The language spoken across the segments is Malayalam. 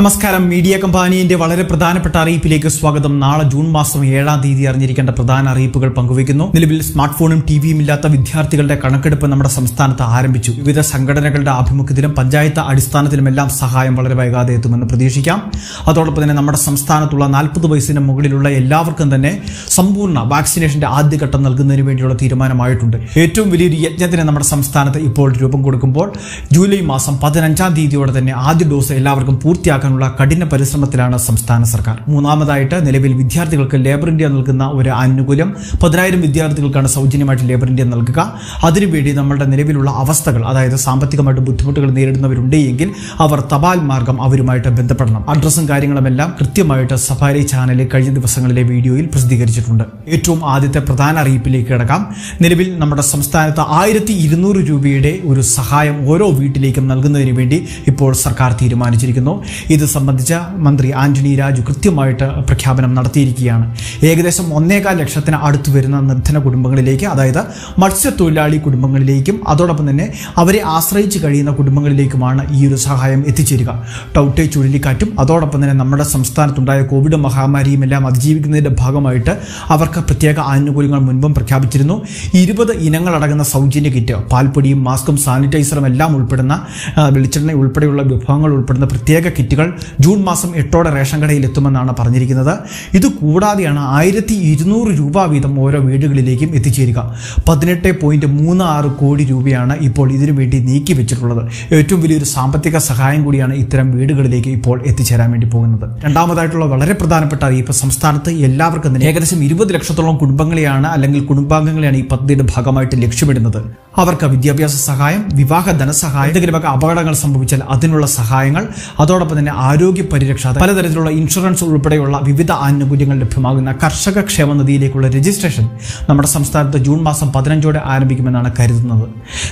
നമസ്കാരം. മീഡിയ കമ്പാനിയുടെ വളരെ പ്രധാനപ്പെട്ട അറിയിപ്പിലേക്ക് സ്വാഗതം. നാളെ ജൂൺ മാസം ഏഴാം തീയതി അറിഞ്ഞിരിക്കേണ്ട പ്രധാന അറിയിപ്പുകൾ പങ്കുവയ്ക്കുന്നു. നിലവിൽ സ്മാർട്ട് ഫോണും ടിവിയും ഇല്ലാത്ത വിദ്യാർത്ഥികളുടെ കണക്കെടുപ്പ് നമ്മുടെ സംസ്ഥാനത്ത് ആരംഭിച്ചു. വിവിധ സംഘടനകളുടെ ആഭിമുഖ്യത്തിലും പഞ്ചായത്ത് അടിസ്ഥാനത്തിലുമെല്ലാം സഹായം വളരെ വൈകാതെ എത്തുമെന്ന് പ്രതീക്ഷിക്കാം. അതോടൊപ്പം തന്നെ നമ്മുടെ സംസ്ഥാനത്തുള്ള നാൽപ്പത് വയസ്സിന് മുകളിലുള്ള എല്ലാവർക്കും തന്നെ സമ്പൂർണ വാക്സിനേഷന്റെ ആദ്യഘട്ടം നൽകുന്നതിന് വേണ്ടിയുള്ള തീരുമാനമായിട്ടുണ്ട്. ഏറ്റവും വലിയൊരു യജ്ഞത്തിന് നമ്മുടെ സംസ്ഥാനത്ത് ഇപ്പോൾ രൂപം കൊടുക്കുമ്പോൾ ജൂലൈ മാസം പതിനഞ്ചാം തീയതിയോടെ തന്നെ ആദ്യ ഡോസ് എല്ലാവർക്കും പൂർത്തിയാക്കാനുള്ള കഠിന പരിശ്രമത്തിലാണ് സംസ്ഥാന സർക്കാർ. മൂന്നാമതായിട്ട് നിലവിൽ വിദ്യാർത്ഥികൾക്ക് ലേബർ ഇന്ത്യ നൽകുന്ന ഒരു ആനുകൂല്യം പതിനായിരം വിദ്യാർത്ഥികൾക്കാണ് സൗജന്യമായിട്ട് ലേബർ ഇന്ത്യ നൽകുക. അതിനുവേണ്ടി നമ്മളുടെ നിലവിലുള്ള അവസ്ഥകൾ അതായത് സാമ്പത്തികമായിട്ട് ബുദ്ധിമുട്ടുകൾ നേരിടുന്നവരുണ്ട് എങ്കിൽ അവർ തപാൽ മാർഗം അവരുമായിട്ട് ബന്ധപ്പെടണം. അഡ്രസ്സും കാര്യങ്ങളുമെല്ലാം കൃത്യമായിട്ട് സഫാരി ചാനലിൽ കഴിഞ്ഞ ദിവസങ്ങളിലെ വീഡിയോയിൽ പ്രസിദ്ധീകരിച്ചിട്ടുണ്ട്. ഏറ്റവും ആദ്യത്തെ പ്രധാന അറിയിപ്പിലേക്ക് കിടക്കാം. നിലവിൽ നമ്മുടെ സംസ്ഥാനത്ത് ആയിരത്തി ഇരുന്നൂറ് രൂപയുടെ ഒരു സഹായം ഓരോ വീട്ടിലേക്കും നൽകുന്നതിന് വേണ്ടി ഇപ്പോൾ സർക്കാർ തീരുമാനിച്ചിരിക്കുന്നു. ഇത് സംബന്ധിച്ച മന്ത്രി ആന്റണി രാജു കൃത്യമായിട്ട് പ്രഖ്യാപനം നടത്തിയിരിക്കുകയാണ്. ഏകദേശം ഒന്നേകാൽ ലക്ഷത്തിന് അടുത്ത് വരുന്ന നിർധന കുടുംബങ്ങളിലേക്ക് അതായത് മത്സ്യത്തൊഴിലാളി കുടുംബങ്ങളിലേക്കും അതോടൊപ്പം തന്നെ അവരെ ആശ്രയിച്ച് കഴിയുന്ന കുടുംബങ്ങളിലേക്കുമാണ് ഈ ഒരു സഹായം എത്തിച്ചേരുക. ടൗട്ടെ ചുഴലിക്കാറ്റും അതോടൊപ്പം തന്നെ നമ്മുടെ സംസ്ഥാനത്തുണ്ടായ കോവിഡ് മഹാമാരിയും എല്ലാം അതിജീവിക്കുന്നതിന്റെ ഭാഗമായിട്ട് അവർക്ക് പ്രത്യേക ആനുകൂല്യങ്ങൾ മുൻപും പ്രഖ്യാപിച്ചിരുന്നു. ഇരുപത് ഇനങ്ങളടങ്ങുന്ന സൗജന്യ കിറ്റ് പാൽപ്പൊടിയും മാസ്കും സാനിറ്റൈസറും എല്ലാം ഉൾപ്പെടുന്ന വെളിച്ചെണ്ണ ഉൾപ്പെടെയുള്ള വിഭവങ്ങൾ ഉൾപ്പെടുന്ന പ്രത്യേക കിറ്റുകൾ ജൂൺ മാസം എട്ടോടെ റേഷൻ കടയിൽ എത്തുമെന്നാണ് പറഞ്ഞിരിക്കുന്നത്. ഇത് കൂടാതെയാണ് ആയിരത്തി ഇരുന്നൂറ് രൂപ വീതം ഓരോ വീടുകളിലേക്കും എത്തിച്ചേരുക. പതിനെട്ട് പോയിന്റ് മൂന്ന് ആറ് കോടി രൂപയാണ് ഇപ്പോൾ ഇതിനു വേണ്ടി നീക്കി വെച്ചിട്ടുള്ളത്. ഏറ്റവും വലിയൊരു സാമ്പത്തിക സഹായം കൂടിയാണ് ഇത്തരം വീടുകളിലേക്ക് ഇപ്പോൾ എത്തിച്ചേരാൻ വേണ്ടി പോകുന്നത്. രണ്ടാമതായിട്ടുള്ള വളരെ പ്രധാനപ്പെട്ട അറിയിപ്പ് സംസ്ഥാനത്ത് എല്ലാവർക്കും തന്നെ ഏകദേശം ഇരുപത് ലക്ഷത്തോളം കുടുംബങ്ങളെയാണ് അല്ലെങ്കിൽ കുടുംബാംഗങ്ങളെയാണ് ഈ പദ്ധതിയുടെ ഭാഗമായിട്ട് ലക്ഷ്യമിടുന്നത്. അവർക്ക് വിദ്യാഭ്യാസ സഹായം വിവാഹ ധനസഹായം എന്തെങ്കിലുമൊക്കെ അപകടങ്ങൾ സംഭവിച്ചാൽ അതിനുള്ള സഹായങ്ങൾ അതോടൊപ്പം തന്നെ ആരോഗ്യ പരിരക്ഷ പലതരത്തിലുള്ള ഇൻഷുറൻസ് ഉൾപ്പെടെയുള്ള വിവിധ ആനുകൂല്യങ്ങൾ ലഭ്യമാകുന്ന കർഷക ക്ഷേമ നിധിയിലേക്കുള്ള രജിസ്ട്രേഷൻ നമ്മുടെ സംസ്ഥാനത്ത് ജൂൺ മാസം പതിനഞ്ചോടെ ആരംഭിക്കുമെന്നാണ് കരുതുന്നത്.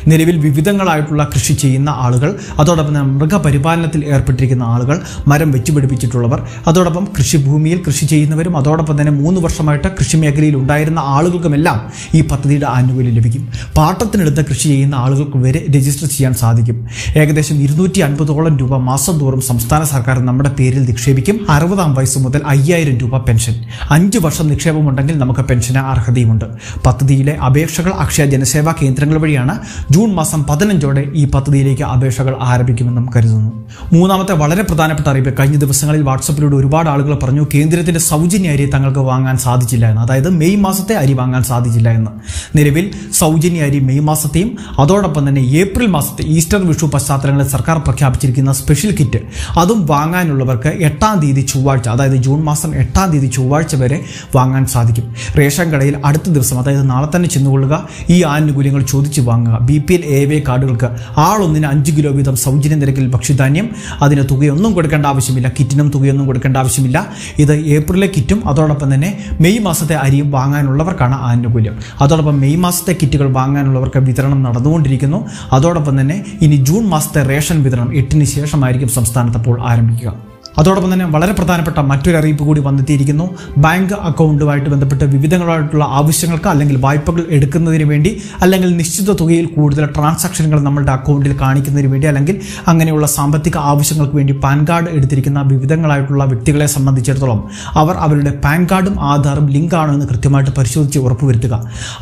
നിലവിൽ വിവിധങ്ങളായിട്ടുള്ള കൃഷി ചെയ്യുന്ന ആളുകൾ അതോടൊപ്പം മൃഗപരിപാലനത്തിൽ ഏർപ്പെട്ടിരിക്കുന്ന ആളുകൾ മരം വെച്ചുപിടിപ്പിച്ചിട്ടുള്ളവർ അതോടൊപ്പം കൃഷിഭൂമിയിൽ കൃഷി ചെയ്യുന്നവരും അതോടൊപ്പം തന്നെ മൂന്ന് വർഷമായിട്ട് കൃഷി മേഖലയിൽ ഉണ്ടായിരുന്ന ആളുകൾക്കുമെല്ലാം ഈ പദ്ധതിയുടെ ആനുകൂല്യം ലഭിക്കും. പാട്ടത്തിനെടുത്ത് കൃഷി ചെയ്യുന്ന ആളുകൾക്ക് വരെ രജിസ്റ്റർ ചെയ്യാൻ സാധിക്കും. ഏകദേശം ഇരുന്നൂറ്റി അൻപതോളം രൂപ മാസം തോറും സംസ്ഥാന സർക്കാർ നമ്മുടെ പേരിൽ നിക്ഷേപിക്കും. അറുപതാം വയസ്സ് മുതൽ അയ്യായിരം രൂപ പെൻഷൻ. അഞ്ച് വർഷം നിക്ഷേപമുണ്ടെങ്കിൽ നമുക്ക് പെൻഷന് അർഹതയുമുണ്ട്. പദ്ധതിയിലെ അപേക്ഷകൾ അക്ഷയ ജനസേവാ കേന്ദ്രങ്ങൾ വഴിയാണ്. ജൂൺ മാസം പതിനഞ്ചോടെ ഈ പദ്ധതിയിലേക്ക് അപേക്ഷകൾ ആരംഭിക്കുമെന്നും കരുതുന്നു. മൂന്നാമത്തെ വളരെ പ്രധാനപ്പെട്ട അറിയിപ്പ്. കഴിഞ്ഞ ദിവസങ്ങളിൽ വാട്സപ്പിലൂടെ ഒരുപാട് ആളുകൾ പറഞ്ഞു കേന്ദ്രത്തിന്റെ സൗജന്യ അരി തങ്ങൾക്ക് വാങ്ങാൻ സാധിച്ചില്ല എന്ന്. അതായത് മെയ് മാസത്തെ അരി വാങ്ങാൻ സാധിച്ചില്ല എന്ന്. നിലവിൽ സൗജന്യ അരി മെയ് മാസത്തെയും അതോടൊപ്പം തന്നെ ഏപ്രിൽ മാസത്തെ ഈസ്റ്റർ വിഷു പശ്ചാത്തലങ്ങളിൽ സർക്കാർ പ്രഖ്യാപിച്ചിരിക്കുന്ന സ്പെഷ്യൽ കിറ്റ്. അതും വാങ്ങാനുള്ളവർക്ക് എട്ടാം തീയതി ചൊവ്വാഴ്ച അതായത് ജൂൺ മാസം എട്ടാം തീയതി ചൊവ്വാഴ്ച വരെ വാങ്ങാൻ സാധിക്കും. റേഷൻ കടയിൽ അടുത്ത ദിവസം അതായത് നാളെ തന്നെ ചെന്നുകൊള്ളുക. ഈ ആനുകൂല്യങ്ങൾ ചോദിച്ച് വാങ്ങുക. ബി പി എൽ എ കാർഡുകൾക്ക് ആളൊന്നിന് അഞ്ച് കിലോ വീതം സൗജന്യ നിരക്കിൽ ഭക്ഷ്യധാന്യം. അതിന് തുകയൊന്നും കൊടുക്കേണ്ട ആവശ്യമില്ല. കിറ്റിനും തുകയൊന്നും കൊടുക്കേണ്ട ആവശ്യമില്ല. ഇത് ഏപ്രിലെ കിറ്റും അതോടൊപ്പം തന്നെ മെയ് മാസത്തെ അരിയും വാങ്ങാനുള്ളവർക്കാണ് ആനുകൂല്യം. അതോടൊപ്പം മെയ് മാസത്തെ കിറ്റുകൾ വാങ്ങാനുള്ളവർക്ക് വിതരണം നടന്നുകൊണ്ടിരിക്കുന്നു. അതോടൊപ്പം തന്നെ ഇനി ജൂൺ മാസത്തെ റേഷൻ വിതരണം എട്ടിന് ശേഷമായിരിക്കും സംസ്ഥാനത്ത് അപ്പോൾ ആരംഭിക്കുക അതോടൊപ്പം തന്നെ വളരെ പ്രധാനപ്പെട്ട മറ്റൊരു അറിയിപ്പ് കൂടി വന്നെത്തിയിരിക്കുന്നു. ബാങ്ക് അക്കൗണ്ടുമായിട്ട് ബന്ധപ്പെട്ട് വിവിധങ്ങളായിട്ടുള്ള ആവശ്യങ്ങൾക്ക് അല്ലെങ്കിൽ വായ്പകൾ എടുക്കുന്നതിന് വേണ്ടി അല്ലെങ്കിൽ നിശ്ചിത തുകയിൽ കൂടുതൽ ട്രാൻസാക്ഷനുകൾ നമ്മളുടെ അക്കൗണ്ടിൽ കാണിക്കുന്നതിന് വേണ്ടി അല്ലെങ്കിൽ അങ്ങനെയുള്ള സാമ്പത്തിക ആവശ്യങ്ങൾക്ക് വേണ്ടി പാൻ കാർഡ് എടുത്തിരിക്കുന്ന വിവിധങ്ങളായിട്ടുള്ള വ്യക്തികളെ സംബന്ധിച്ചിടത്തോളം അവർ അവരുടെ പാൻ കാർഡും ആധാറും ലിങ്ക് ആണോ എന്ന് കൃത്യമായിട്ട് പരിശോധിച്ച് ഉറപ്പുവരുത്തുക.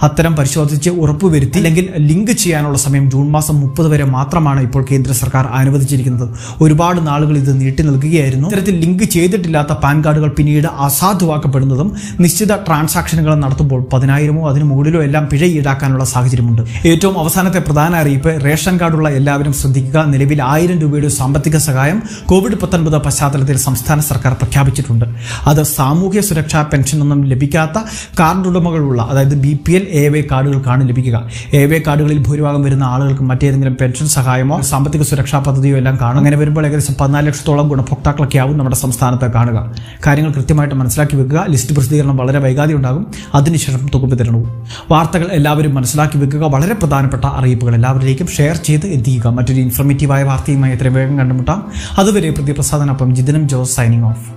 അത്തരം പരിശോധിച്ച് ഉറപ്പുവരുത്തി അല്ലെങ്കിൽ ലിങ്ക് ചെയ്യാനുള്ള സമയം ജൂൺ മാസം മുപ്പത് വരെ മാത്രമാണ് ഇപ്പോൾ കേന്ദ്ര സർക്കാർ അനുവദിച്ചിരിക്കുന്നത്. ഒരുപാട് നാളുകൾ ഇത് നീട്ടി നൽകുകയായിരുന്നു. ഇത്തരത്തിൽ ലിങ്ക് ചെയ്തിട്ടില്ലാത്ത പാൻ കാർഡുകൾ പിന്നീട് അസാധുവാക്കപ്പെടുന്നതും നിശ്ചിത ട്രാൻസാക്ഷനുകൾ നടത്തുമ്പോൾ പതിനായിരമോ അതിനു മുകളിലോ എല്ലാം പിഴ ഈടാക്കാനുള്ള സാഹചര്യമുണ്ട്. ഏറ്റവും അവസാനത്തെ പ്രധാന അറിയിപ്പ് റേഷൻ കാർഡുള്ള എല്ലാവരും ശ്രദ്ധിക്കുക. നിലവിൽ ആയിരം രൂപയുടെ സാമ്പത്തിക സഹായം കോവിഡ് പത്തൊൻപത് പശ്ചാത്തലത്തിൽ സംസ്ഥാന സർക്കാർ പ്രഖ്യാപിച്ചിട്ടുണ്ട്. അത് സാമൂഹ്യ സുരക്ഷാ പെൻഷനൊന്നും ലഭിക്കാത്ത കാർഡ് ഉടമകളുള്ള അതായത് ബി പി എൽ എ വേ കാർഡുകൾക്കാണ് ലഭിക്കുക. എ വേ കാർഡുകളിൽ ഭൂരിഭാഗം വരുന്ന ആളുകൾക്ക് മറ്റേതെങ്കിലും പെൻഷൻ സഹായമോ സാമ്പത്തിക സുരക്ഷാ പദ്ധതിയോ എല്ലാം കാണും. അങ്ങനെ വരുമ്പോൾ ഏകദേശം പതിനാല് ലക്ഷത്തോളം ഗുണഭോക്താക്കളൊക്കെ ആവും നമ്മുടെ സംസ്ഥാനത്ത് കാണുക. കാര്യങ്ങൾ കൃത്യമായിട്ട് മനസ്സിലാക്കി വെക്കുക. ലിസ്റ്റ് പ്രസിദ്ധീകരണം വളരെ വൈകാതെ ഉണ്ടാകും. അതിനുശേഷം തുക വിതരണവും വാർത്തകൾ എല്ലാവരും മനസ്സിലാക്കി വെക്കുക. വളരെ പ്രധാനപ്പെട്ട അറിയിപ്പുകൾ എല്ലാവരിലേക്കും ഷെയർ ചെയ്ത് എത്തിക്കുക. മറ്റൊരു ഇൻഫർമേറ്റീവായ വാർത്തയുമായി എത്രയും വേഗം കണ്ടുമുട്ടാം. അതുവരെ പ്രതിപ്രസാദനൊപ്പം ജിതിനും ജോസ് സൈനിങ് ഓഫ്.